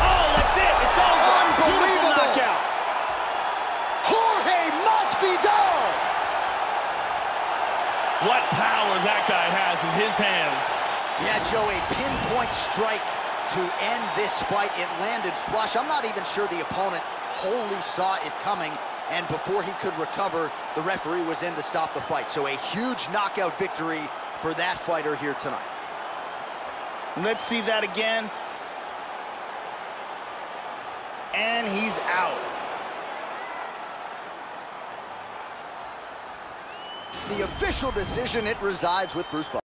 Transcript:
Oh, what power that guy has in his hands. Yeah, Joe, a pinpoint strike to end this fight. It landed flush. I'm not even sure the opponent wholly saw it coming, and before he could recover, the referee was in to stop the fight. So a huge knockout victory for that fighter here tonight. Let's see that again. And he's out. The official decision, it resides with Bruce Buffer.